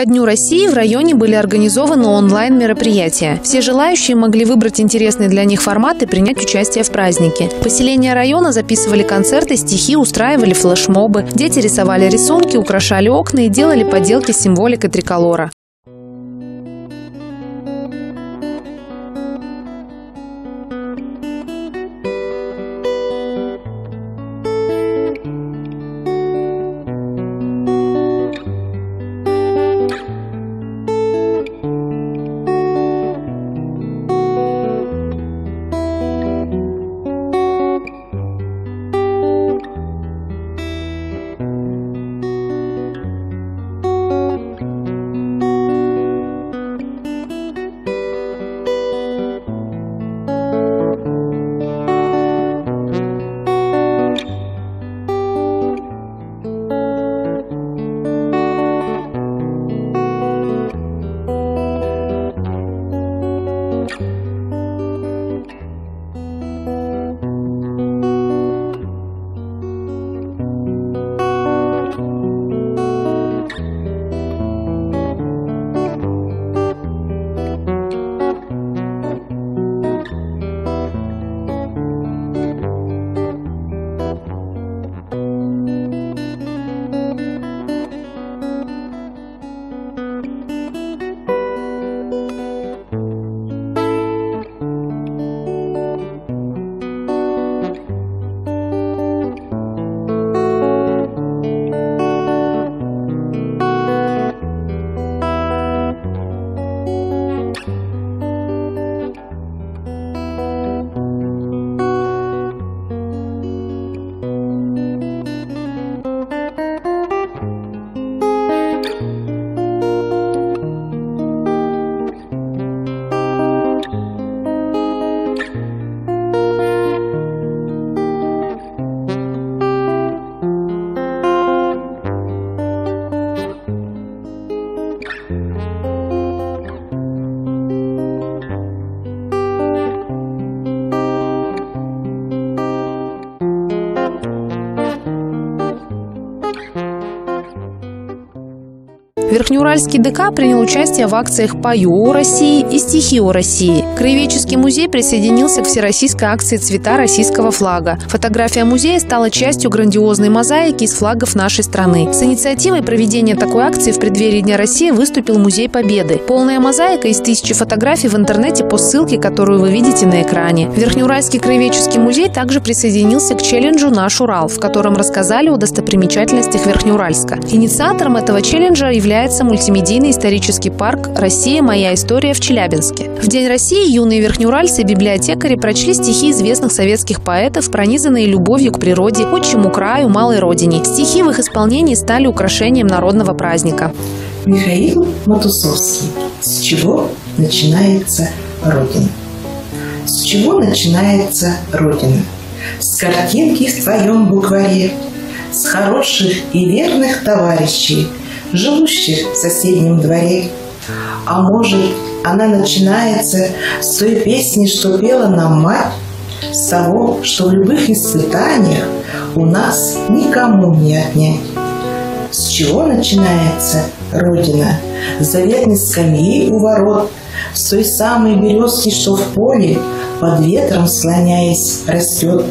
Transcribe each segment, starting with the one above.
Ко Дню России в районе были организованы онлайн-мероприятия. Все желающие могли выбрать интересный для них формат и принять участие в празднике. Поселения района записывали концерты, стихи, устраивали флешмобы. Дети рисовали рисунки, украшали окна и делали поделки с символикой триколора. Верхнеуральский ДК принял участие в акциях «Пою о России» и «Стихи о России». Краеведческий музей присоединился к всероссийской акции «Цвета российского флага». Фотография музея стала частью грандиозной мозаики из флагов нашей страны. С инициативой проведения такой акции в преддверии Дня России выступил Музей Победы. Полная мозаика из тысячи фотографий в интернете по ссылке, которую вы видите на экране. Верхнеуральский краеведческий музей также присоединился к челленджу «Наш Урал», в котором рассказали о достопримечательностях Верхнеуральска. Инициатором этого челленджа является является мультимедийный исторический парк «Россия. Моя история» в Челябинске. В День России юные верхнеуральцы и библиотекари прочли стихи известных советских поэтов, пронизанные любовью к природе, отчему краю, малой родине. Стихи в их исполнении стали украшением народного праздника. Михаил Матусовский. С чего начинается Родина? С чего начинается Родина? С картинки в твоем букваре, с хороших и верных товарищей – живущих в соседнем дворе. А может, она начинается с той песни, что пела нам мать, с того, что в любых испытаниях у нас никому не отнять. С чего начинается Родина? С заветной скамьи у ворот, с той самой березки, что в поле, под ветром слоняясь, растет.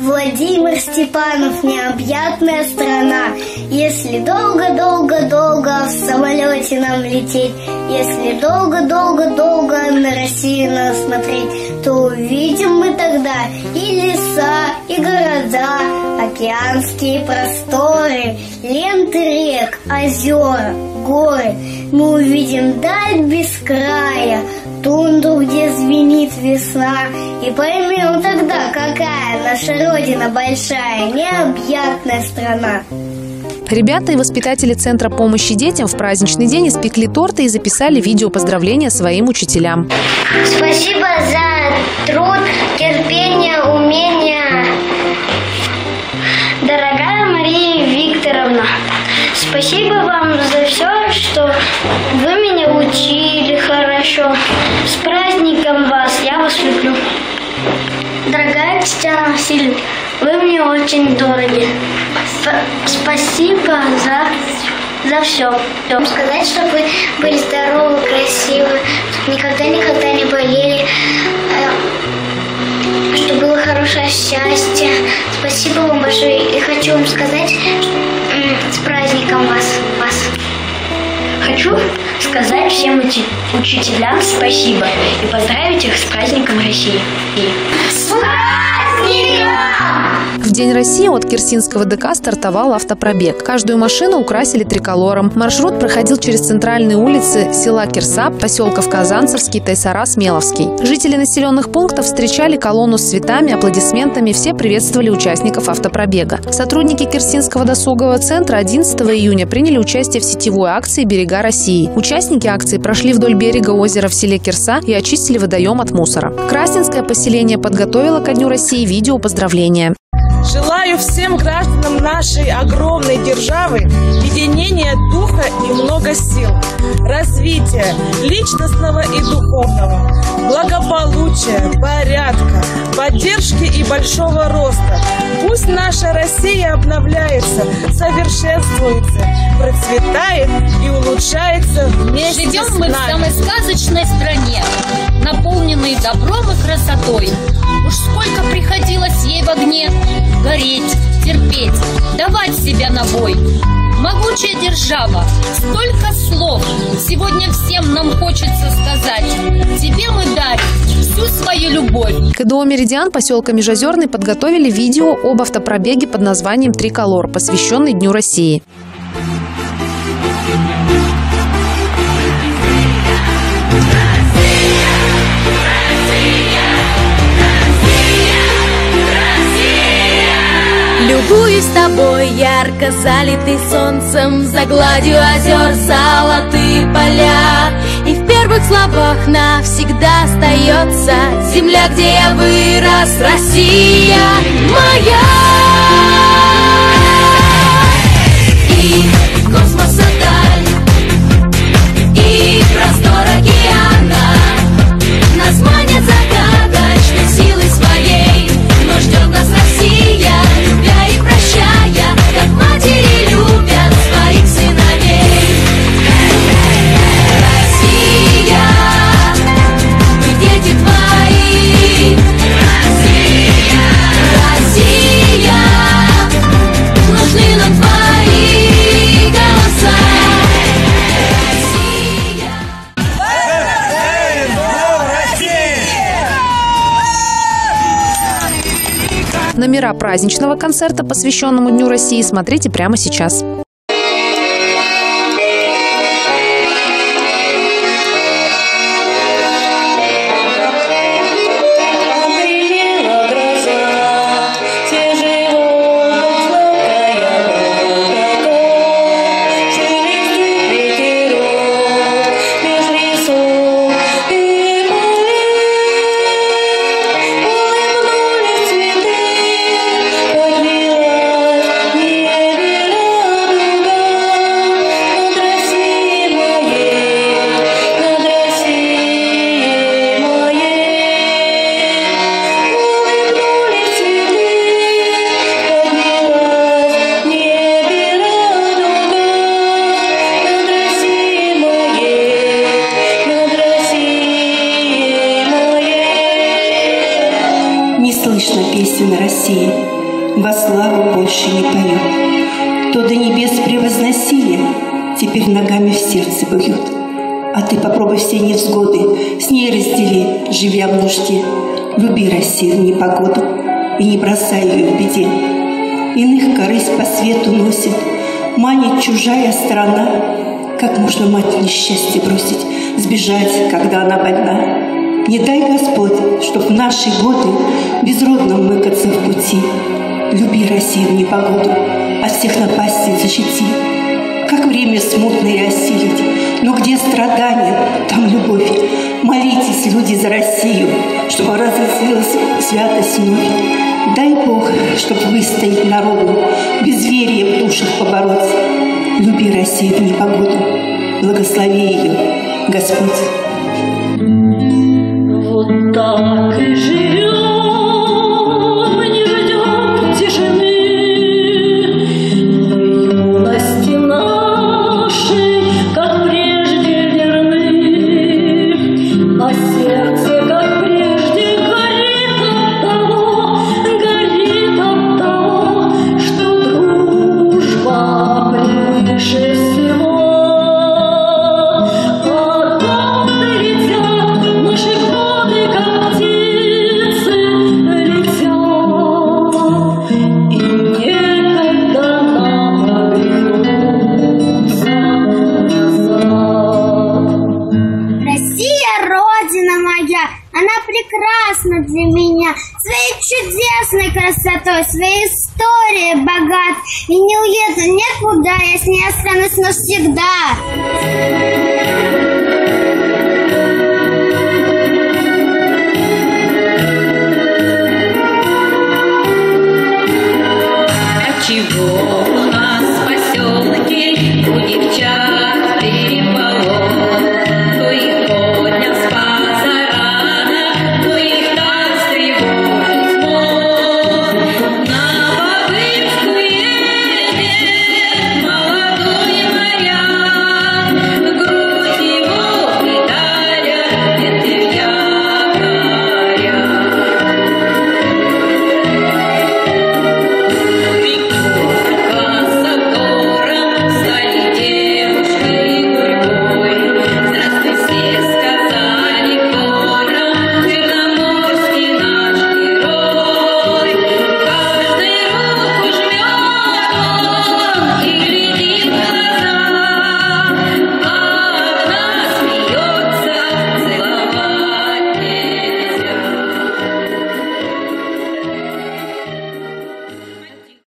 Владимир Степанов, необъятная страна. Если долго-долго-долго в самолете нам лететь, если долго-долго-долго на Россию нас смотреть, то увидим мы тогда и леса, и города, океанские просторы, ленты рек, озера, горы. Мы увидим даль без края, тундру, где звенит весна, и поймем тогда, какая наша Родина большая, необъятная страна. Ребята и воспитатели Центра помощи детям в праздничный день испекли торты и записали видео поздравления своим учителям. Спасибо за труд, терпение, умение. Дорогая Мария Викторовна, спасибо вам за все, что вы меня учили хорошо. С праздником вас, я вас люблю. Дорогая Татьяна Васильевна, вы мне очень дороги. Спасибо за за все. Сказать, чтобы вы были здоровы, красивы, чтобы никогда-никогда не болели, э, чтобы было хорошее счастье. Спасибо вам большое. И хочу вам сказать с праздником сказать всем эти учителям спасибо и поздравить их с праздником России. Праздником! В День России от Кирсинского ДК стартовал автопробег. Каждую машину украсили триколором. Маршрут проходил через центральные улицы села Кирса, поселков Казанцевский, Тайсара, Смеловский. Жители населенных пунктов встречали колонну с цветами, аплодисментами. Все приветствовали участников автопробега. Сотрудники Кирсинского досугового центра 11 июня приняли участие в сетевой акции «Берега России». Участники акции прошли вдоль берега озера в селе Кирса и очистили водоем от мусора. Красненское поселение подготовило ко Дню России видео поздравления. Желаю всем гражданам нашей огромной державы единения духа и много сил, развития личностного и духовного, благополучия, порядка, поддержки и большого роста. Пусть наша Россия обновляется, совершенствуется, процветает и улучшается вместе Живем с мы нами. в самой сказочной стране, наполненной добром и красотой. Уж сколько приходилось ей в огне гореть, терпеть, давать себя на бой. Могучая держава, столько слов Сегодня всем нам хочется сказать Тебе мы дарим всю свою любовь КДО «Меридиан» поселка Межозерный подготовили видео об автопробеге под названием «Триколор», посвященный Дню России. Любуюсь тобой, ярко залитый солнцем За гладью озер золотые поля. И в первых словах навсегда остается Земля, где я вырос, Россия моя Номера праздничного концерта, посвященному Дню России, смотрите прямо сейчас. Теперь ногами в сердце бьют. А ты попробуй все невзгоды, с ней раздели, живя в нужде. Люби Россию в непогоду и не бросай ее в беде. Иных корысть по свету носит, манит чужая страна. Как можно мать несчастье бросить, сбежать, когда она больна? Не дай Господь, чтоб в наши годы безродным мыкаться в пути. Люби Россию в непогоду, от всех напастей защити. Время смутное осилить, но где страдания, там любовь. Молитесь, люди, за Россию, чтобы разразилась святость вновь. Дай Бог, чтоб выстоять народу, безверие в душах побороть. Люби Россию в непогоду, благослови ее, Господь. Вот так и живем, I see.